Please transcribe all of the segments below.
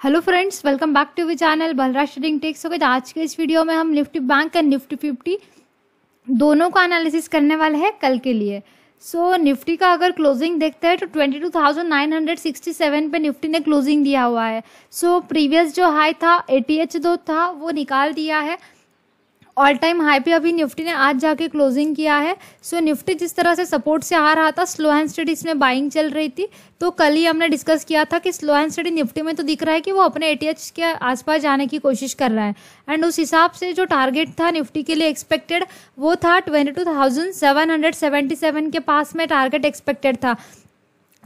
Hello friends welcome back to V channel Balraj trading techs हो गए आज के इस वीडियो में हम Nifty bank and Nifty fifty दोनों का एनालिसिस करने वाले हैं कल के लिए। सो so, निफ्टी का अगर क्लोजिंग देखते हैं तो 22,967 पे निफ्टी ने क्लोजिंग दिया हुआ है। सो so, प्रीवियस जो हाई था एटीएच था वो निकाल दिया है। ऑल टाइम हाई पे अभी निफ्टी ने आज जाके क्लोजिंग किया है। सो so, निफ्टी जिस तरह से सपोर्ट से आ रहा था स्लो एंड स्टडी इसमें बाइंग चल रही थी। तो कल ही हमने डिस्कस किया था कि स्लो एंड स्टडी निफ्टी में तो दिख रहा है कि वो अपने एटीएच के आसपास जाने की कोशिश कर रहा है। एंड उस हिसाब से जो टारगेट था निफ्टी के लिए एक्सपेक्टेड वो था ट्वेंटी के पास में टारगेट एक्सपेक्टेड था।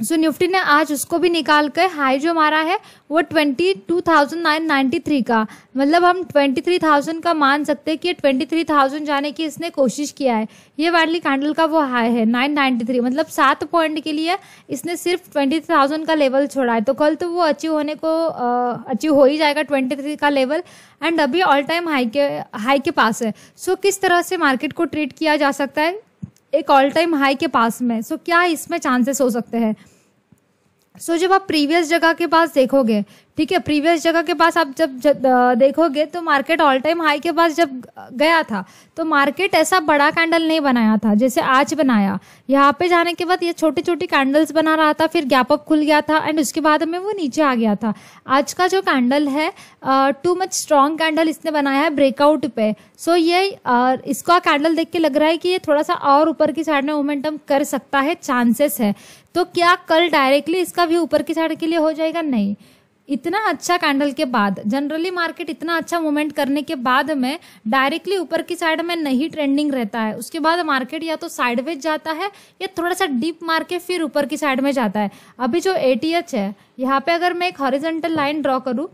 सो निफ्टी ने आज उसको भी निकाल कर हाई जो मारा है वो twenty two thousand nine ninety three का। मतलब हम ट्वेंटी थ्री थाउज़ेंड का मान सकते हैं कि ट्वेंटी थ्री थाउज़ेंड जाने की इसने कोशिश किया है। ये वाली कैंडल का वो हाई है नाइन नाइन्टी थ्री मतलब सात पॉइंट के लिए इसने सिर्फ़ ट्वेंटी थाउज़ेंड का लेवल छोड़ा है। तो कल तो वो अचीव होने को अचीव हो ही जाएगा ट्वेंटी थ्री का लेवल एंड अभी ऑल टाइम हाई के हाई के पास है। सो so, किस तरह से मार्केट को ट्रीट किया जा सकता है? एक ऑल टाइम हाई के पास में। सो क्या इसमें चांसेस हो सकते हैं? सो so, जब आप प्रीवियस जगह के पास देखोगे ठीक है प्रीवियस जगह के पास आप जब, जब देखोगे तो मार्केट ऑल टाइम हाई के पास जब गया था तो मार्केट ऐसा बड़ा कैंडल नहीं बनाया था जैसे आज बनाया। यहाँ पे जाने के बाद ये छोटी छोटी कैंडल्स बना रहा था फिर गैप अप खुल गया था एंड उसके बाद में वो नीचे आ गया था। आज का जो कैंडल है टू मच स्ट्रॉन्ग कैंडल इसने बनाया है ब्रेकआउट पे। सो ये इसका कैंडल देख के लग रहा है कि ये थोड़ा सा और ऊपर की साइड में मोमेंटम कर सकता है चांसेस है। तो क्या कल डायरेक्टली इसका भी ऊपर की साइड के लिए हो जाएगा? नहीं। इतना अच्छा कैंडल के बाद जनरली मार्केट इतना अच्छा मूवमेंट करने के बाद में डायरेक्टली ऊपर की साइड में नहीं ट्रेंडिंग रहता है। उसके बाद मार्केट या तो साइडवेज जाता है या थोड़ा सा डीप मार के फिर ऊपर की साइड में जाता है। अभी जो एटीएच है, यहाँ पे अगर मैं एक हॉरिजेंटल लाइन ड्रॉ करूँ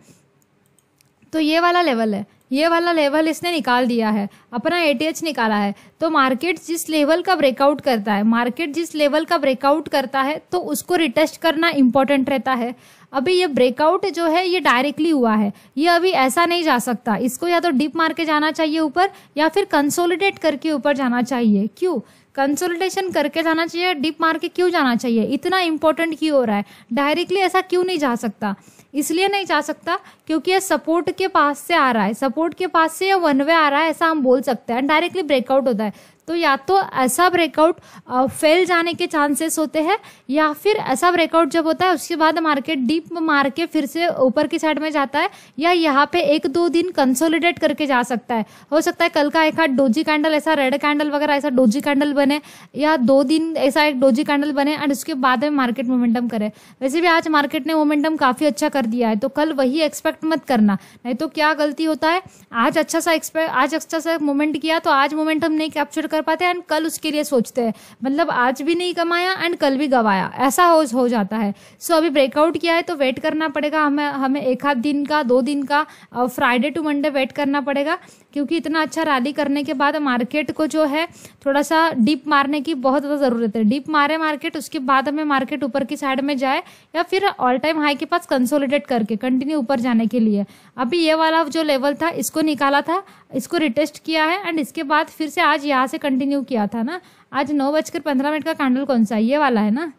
तो ये वाला लेवल है। ये वाला लेवल इसने निकाल दिया है, अपना एटीएच निकाला है। तो मार्केट जिस लेवल का ब्रेकआउट करता है मार्केट जिस लेवल का ब्रेकआउट करता है तो उसको रिटेस्ट करना इंपॉर्टेंट रहता है। अभी ये ब्रेकआउट जो है, ये डायरेक्टली हुआ है। ये अभी ऐसा नहीं जा सकता। इसको या तो डीप मार के जाना चाहिए ऊपर, या फिर कंसोलिडेट करके ऊपर जाना चाहिए। क्यों? कंसोलिडेशन करके जाना चाहिए डीप मार के क्यों जाना चाहिए? इतना इंपॉर्टेंट क्यों हो रहा है? डायरेक्टली ऐसा क्यों नहीं जा सकता? इसलिए नहीं जा सकता, क्योंकि यह सपोर्ट के पास से आ रहा है। सपोर्ट के पास से यह वन वे आ रहा है, ऐसा हम बोल सकते हैं। डायरेक्टली ब्रेकआउट होता है। तो या तो ऐसा ब्रेकआउट फेल जाने के चांसेस होते हैं, या फिर ऐसा ब्रेकआउट जब होता है, उसके बाद मार्केट डीप मार के फिर से ऊपर की साइड में जाता है, या यहाँ पे एक दो दिन कंसोलिडेट करके जा सकता है। हो सकता है कल का एक हाथ डोजी कैंडल ऐसा रेड कैंडल वगैरह, ऐसा डोजी कैंडल बने, या दो दिन ऐसा एक डोजी कैंडल बने एंड उसके बाद में मार्केट मोमेंटम करे। वैसे भी आज मार्केट ने मोमेंटम काफ़ी अच्छा कर दिया है तो कल वही एक्सपेक्ट मत करना। नहीं तो क्या गलती होता है? आज अच्छा सा एक्सपेक्ट आज अच्छा सा मोमेंट किया तो आज मोमेंटम नहीं कैप्चर कर कर पाते हैं एंड कल उसके लिए सोचते हैं। मतलब आज भी नहीं कमाया एंड कल भी गवाया। ऐसा हो हो जाता है। सो so, अभी ब्रेकआउट किया है तो वेट करना पड़ेगा। हमें हमें एक आध दिन का दो दिन का फ्राइडे टू मंडे वेट करना पड़ेगा। क्योंकि इतना अच्छा रैली करने के बाद मार्केट को जो है थोड़ा सा डीप मारने की बहुत ज़्यादा ज़रूरत है। डीप मारे मार्केट उसके बाद हमें मार्केट ऊपर की साइड में जाए या फिर ऑल टाइम हाई के पास कंसोलिडेट करके कंटिन्यू ऊपर जाने के लिए। अभी ये वाला जो लेवल था, इसको निकाला था, इसको रिटेस्ट किया है एंड इसके बाद फिर से आज यहाँ से कंटिन्यू किया था ना। आज नौ बजकर पंद्रह मिनट का कैंडल कौन सा ये वाला है ना?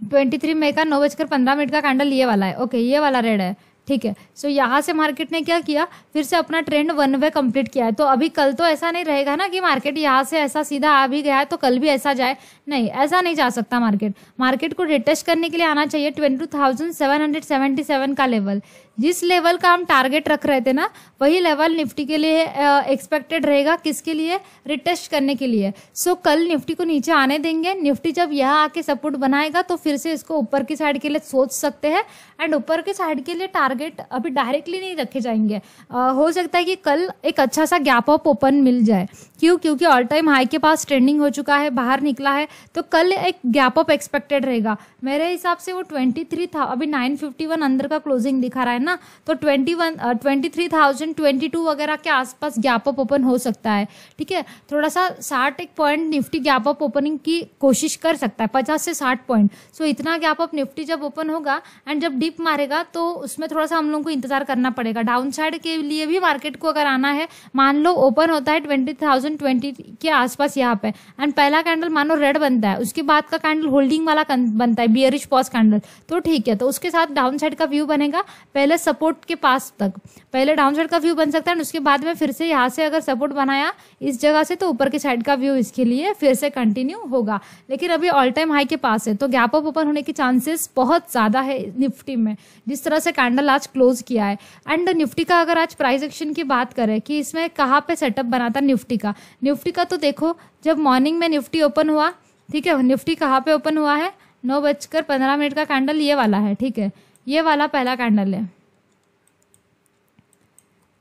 ट्वेंटी थ्री मई का नौ बजकर पंद्रह मिनट का कैंडल ये वाला है। ओके ये वाला रेड है। ठीक है? सो so, यहाँ से मार्केट ने क्या किया? फिर से अपना ट्रेंड वन वे कंप्लीट किया है। तो अभी कल तो ऐसा नहीं रहेगा ना कि मार्केट यहाँ से ऐसा सीधा आ भी गया है तो कल भी ऐसा जाए। नहीं ऐसा नहीं जा सकता मार्केट मार्केट को रिटेस्ट करने के लिए आना चाहिए। ट्वेंटी का लेवल जिस लेवल का हम टारगेट रख रहे थे ना वही लेवल निफ्टी के लिए एक्सपेक्टेड रहेगा किसके लिए? रिटेस्ट करने के लिए। सो so, कल निफ्टी को नीचे आने देंगे। निफ्टी जब यहाँ आके सपोर्ट बनाएगा तो फिर से इसको ऊपर की साइड के लिए सोच सकते हैं। एंड ऊपर की साइड के लिए टारगेट अभी डायरेक्टली नहीं रखे जाएँगे। आ, हो सकता है कि कल एक अच्छा सा गैप ऑफ़ ओपन मिल जाए। क्यों? क्योंकि ऑल टाइम हाई के पास ट्रेंडिंग हो चुका है, बाहर निकला है तो कल एक गैप अप एक्सपेक्टेड रहेगा। मेरे हिसाब से वो ट्वेंटी थ्री था, अभी नाइन फिफ्टी वन अंदर का क्लोजिंग दिखा रहा है ना तो twenty one twenty three thousand twenty two वगैरह के आसपास गैप अप ओपन हो सकता है, ठीक है? थोड़ा सा साठ एक point Nifty gap up opening की कोशिश कर सकता है, पचास से साठ पॉइंट सो इतना गैप अप निफ्टी जब ओपन होगा एंड जब डिप मारेगा तो उसमें थोड़ा सा हम लोग को इंतज़ार करना पड़ेगा। डाउन साइड के लिए भी मार्केट को अगर आना है, मान लो ओपन होता है ट्वेंटी ट्वेंटी के आसपास यहाँ पे। एंड पहला कैंडल मानो रेड बनता है। उसके बाद का कैंडल होल्डिंग वाला बनता है बियरिश पॉज कैंडल तो ठीक है तो उसके साथ डाउन साइड का व्यू बनेगा, पहले सपोर्ट के पास तक। पहले डाउन साइड का व्यू बन सकता है उसके बाद में फिर से यहाँ से अगर सपोर्ट बनाया इस जगह से तो ऊपर की साइड का व्यू इसके लिए फिर से कंटिन्यू होगा। लेकिन अभी ऑल टाइम हाई के पास है तो गैप अप ओपन होने के चांसेस बहुत ज़्यादा है निफ्टी में, जिस तरह से कैंडल आज क्लोज किया है। एंड निफ्टी का अगर आज प्राइस एक्शन की बात करें कि इसमें कहाँ पे सेटअप बना था निफ्टी का निफ्टी का तो देखो, जब मॉर्निंग में निफ्टी ओपन हुआ, ठीक है, निफ्टी कहाँ पे ओपन हुआ है? नौ बजकर पंद्रह मिनट का कैंडल ये वाला है, ठीक है? ये वाला पहला कैंडल है।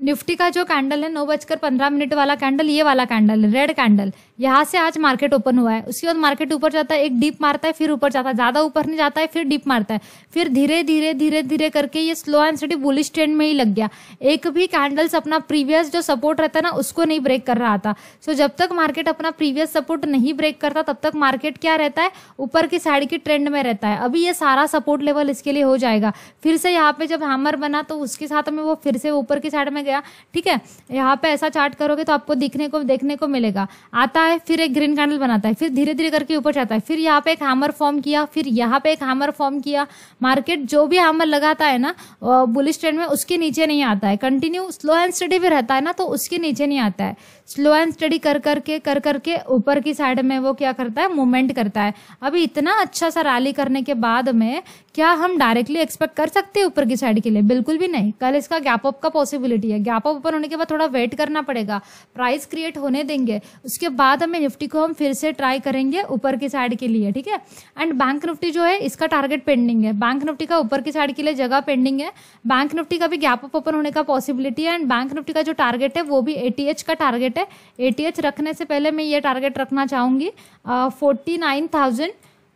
निफ्टी का जो कैंडल है, नौ बजकर पंद्रह मिनट वाला कैंडल ये वाला कैंडल है रेड कैंडल यहाँ से आज मार्केट ओपन हुआ है। उसके बाद मार्केट ऊपर जाता है, एक डीप मारता है, फिर ऊपर जाता है। ज़्यादा ऊपर नहीं जाता है, फिर डीप मारता है। फिर धीरे धीरे धीरे धीरे करके ये slow and steady bullish trend में ही लग गया। एक भी कैंडल्स अपना प्रीवियस जो सपोर्ट रहता है ना, उसको नहीं ब्रेक कर रहा था। सो जब तक मार्केट अपना प्रीवियस सपोर्ट नहीं ब्रेक करता, तब तक मार्केट क्या रहता है? ऊपर की साइड की ट्रेंड में रहता है। अभी ये सारा सपोर्ट लेवल इसके लिए हो जाएगा। फिर से यहाँ पे जब हैमर बना तो उसके साथ में वो फिर से ऊपर की साइड में गया, ठीक है? यहाँ पे ऐसा चार्ट करोगे तो आपको दिखने को, देखने को मिलेगा। आता है, फिर एक ग्रीन कैंडल बनाता है, फिर धीरे धीरे करके ऊपर जाता है, फिर यहाँ पे एक हैमर फॉर्म किया, फिर यहाँ पे एक हैमर फॉर्म किया। मार्केट जो भी हैमर लगाता है ना बुलिस ट्रेंड में उसके नीचे नहीं आता है। कंटिन्यू स्लो एंड स्टडी भी रहता है ना तो उसके नीचे नहीं आता है। स्लो एंड स्टडी कर करके कर करके ऊपर की साइड में वो क्या करता है? मूवमेंट करता है। अभी इतना अच्छा सा रैली करने के बाद में क्या हम डायरेक्टली एक्सपेक्ट कर सकते हैं ऊपर की साइड के लिए? बिल्कुल भी नहीं। कल इसका गैप अप का पॉसिबिलिटी है। गैप अप ओपन होने के बाद थोड़ा वेट करना पड़ेगा। प्राइस क्रिएट होने देंगे। उसके बाद हमें निफ्टी को हम फिर से ट्राई करेंगे ऊपर की साइड के लिए, ठीक है? एंड बैंक निफ्टी जो है, इसका टारगेट पेंडिंग है। बैंक निफ्टी का ऊपर की साइड के लिए जगह पेंडिंग है। बैंक निफ्टी का भी गैप अप ओपन होने का पॉसिबिलिटी है। एंड बैंक निफ्टी का जो टारगेट है, वो भी एटीएच का टारगेट है। एटीएच रखने से पहले मैं ये टारगेट रखना चाहूँगी। Forty nine thousand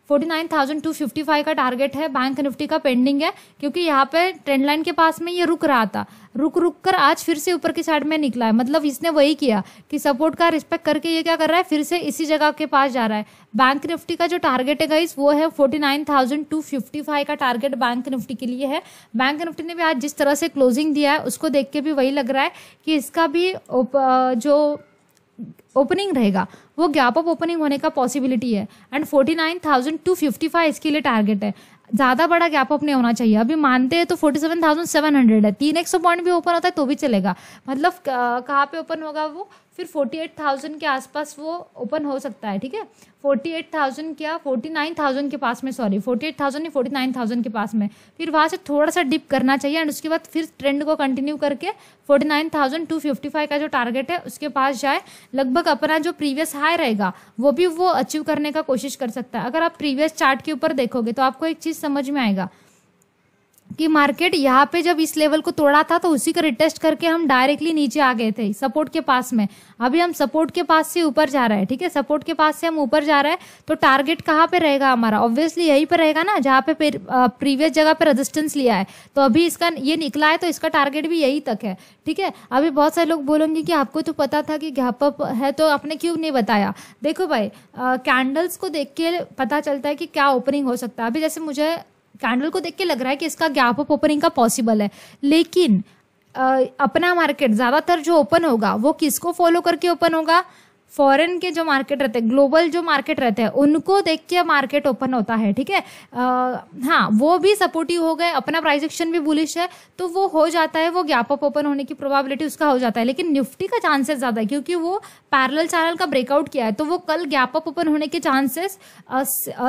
forty nine thousand two fifty five का टारगेट है। बैंक निफ्टी का पेंडिंग है, क्योंकि यहाँ पे ट्रेंड लाइन के पास में ये रुक रहा था। रुक रुक कर आज फिर से ऊपर की साइड में निकला है। मतलब इसने वही किया कि सपोर्ट का रिस्पेक्ट करके ये क्या कर रहा है? फिर से इसी जगह के पास जा रहा है। बैंक निफ्टी का जो टारगेट है गाइस वो है forty nine thousand two fifty five का टारगेट बैंक निफ्टी के लिए है। बैंक निफ्टी ने भी आज जिस तरह से क्लोजिंग दिया है, उसको देख के भी वही लग रहा है कि इसका भी जो ओपनिंग रहेगा, वो गैप ऑफ़ ओपनिंग होने का पॉसिबिलिटी है। And forty nine thousand two fifty five इसके लिए टारगेट है। ज़्यादा बड़ा गैप अप नहीं होना चाहिए। अभी मानते हैं तो forty seven thousand seven hundred है। तीन एक सौ पॉइंट भी ओपन होता है तो भी चलेगा। मतलब कहाँ पे ओपन होगा वो? फिर फोर्टी एट थाउज़ेंड के आसपास वो ओपन हो सकता है, ठीक है? फोर्टी एट थाउज़ेंड क्या? फोर्टी नाइन थाउज़ेंड के पास में सॉरी फोर्टी एट थाउज़ेंड नहीं फोर्टी नाइन थाउज़ेंड के पास में। फिर वहाँ से थोड़ा सा डिप करना चाहिए एंड उसके बाद फिर ट्रेंड को कंटिन्यू करके forty nine thousand two fifty five का जो टारगेट है, उसके पास जाए। लगभग अपना जो प्रीवियस हाई रहेगा, वो भी वो अचीव करने का कोशिश कर सकता है। अगर आप प्रीवियस चार्ट के ऊपर देखोगे तो आपको एक चीज़ समझ में आएगा। कि मार्केट यहाँ पे जब इस लेवल को तोड़ा था तो उसी का रिटेस्ट करके हम डायरेक्टली नीचे आ गए थे सपोर्ट के पास में। अभी हम सपोर्ट के पास से ऊपर जा रहे हैं, ठीक है? सपोर्ट के पास से हम ऊपर जा रहे हैं तो टारगेट कहाँ पे रहेगा हमारा? ऑब्वियसली यही पे रहेगा ना, जहाँ पे प्रीवियस जगह पे रेजिस्टेंस लिया है। तो अभी इसका ये निकला है तो इसका टारगेट भी यही तक है, ठीक है? अभी बहुत सारे लोग बोलेंगे कि आपको तो पता था कि घापअप है तो आपने क्यों नहीं बताया? देखो भाई कैंडल्स को देख के पता चलता है कि क्या ओपनिंग हो सकता है। अभी जैसे मुझे कैंडल को देख के लग रहा है कि इसका गैप ऑफ़ ओपनिंग का पॉसिबल है। लेकिन अपना मार्केट ज़्यादातर जो ओपन होगा, वो किसको फॉलो करके ओपन होगा? फॉरेन के जो मार्केट रहते हैं, ग्लोबल जो मार्केट रहते हैं, उनको देख के मार्केट ओपन होता है, ठीक है? हाँ वो भी सपोर्टिव हो गए, अपना प्राइस एक्शन भी बुलिश है तो वो हो जाता है, वो गैप अप ओपन होने की प्रोबेबिलिटी उसका हो जाता है, लेकिन निफ्टी का चांसेस ज़्यादा है, क्योंकि वो पैरल चैनल का ब्रेकआउट किया है तो वो कल गैप अप ओपन होने के चांसेस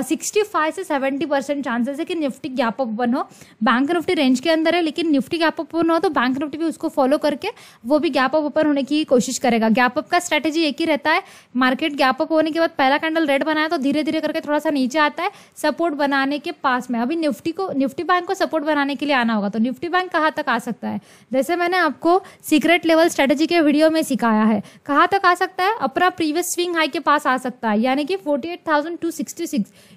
सिक्सटी फाइव से सेवेंटी परसेंट चांसेस है कि निफ्टी गैप अप ओपन हो। बैंक निफ्टी रेंज के अंदर है, लेकिन निफ्टी गैप अप ओपन हो तो बैंक निफ्टी भी उसको फॉलो करके वो भी गैप अप ओपन होने की कोशिश करेगा। गैप अप का स्ट्रेटेजी एक ही रहता है। मार्केट गैप अप होने के बाद पहला कैंडल रेड बनाया तो धीरे धीरे करके थोड़ा सा नीचे आता है। सपोर्ट बनाने के पास में। अभी निफ्टी को, निफ्टी बैंक को सपोर्ट बनाने के लिए आना होगा तो निफ्टी बैंक कहाँ तक आ सकता है? जैसे मैंने आपको सीक्रेट लेवल स्ट्रेटेजी के वीडियो में सिखाया है। कहाँ तक आ सकता है? अपना प्रीवियस स्विंग हाई के पास आ सकता है, यानी कि फोर्टी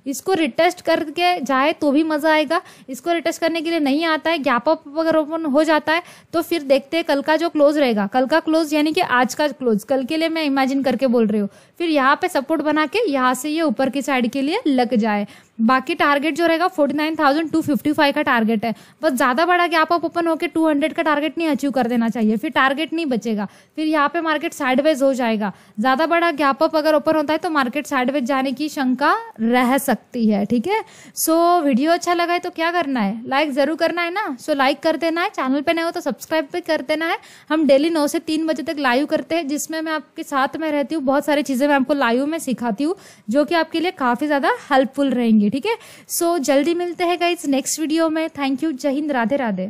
इसको रिटेस्ट करके जाए तो भी मज़ा आएगा। इसको रिटेस्ट करने के लिए नहीं आता है गैप अप अगर ओपन हो जाता है तो फिर देखते हैं कल का जो क्लोज रहेगा। कल का क्लोज यानी कि आज का क्लोज कल के लिए मैं इमेजिन करके बोल रहे हो। फिर यहाँ पे सपोर्ट बना के यहाँ से ये ऊपर की साइड के लिए लग जाए। बाकी टारगेट जो रहेगा forty nine thousand two fifty five का टारगेट है। बस ज़्यादा बड़ा गैप अप ओपन होकर टू हंड्रेड का टारगेट नहीं अचीव कर देना चाहिए। फिर टारगेट नहीं बचेगा। फिर यहाँ पे मार्केट साइडवेज हो जाएगा। ज़्यादा बड़ा गैप अप अगर ओपन होता है तो मार्केट साइडवेज जाने की शंका रह सकती है, ठीक है? सो वीडियो अच्छा लगा है तो क्या करना है? लाइक ज़रूर करना है ना? सो लाइक कर देना है। चैनल पे नए हो तो सब्सक्राइब भी कर देना है। हम डेली नौ से तीन बजे तक लाइव करते हैं, जिसमें मैं आपके साथ में रहती हूँ। बहुत सारी चीज़ें मैं आपको लाइव में सिखाती हूँ, जो कि आपके लिए काफ़ी ज़्यादा हेल्पफुल रहेंगी ठीक है? सो जल्दी मिलते हैं गाइज़ नेक्स्ट वीडियो में. थैंक यू जय हिंद राधे राधे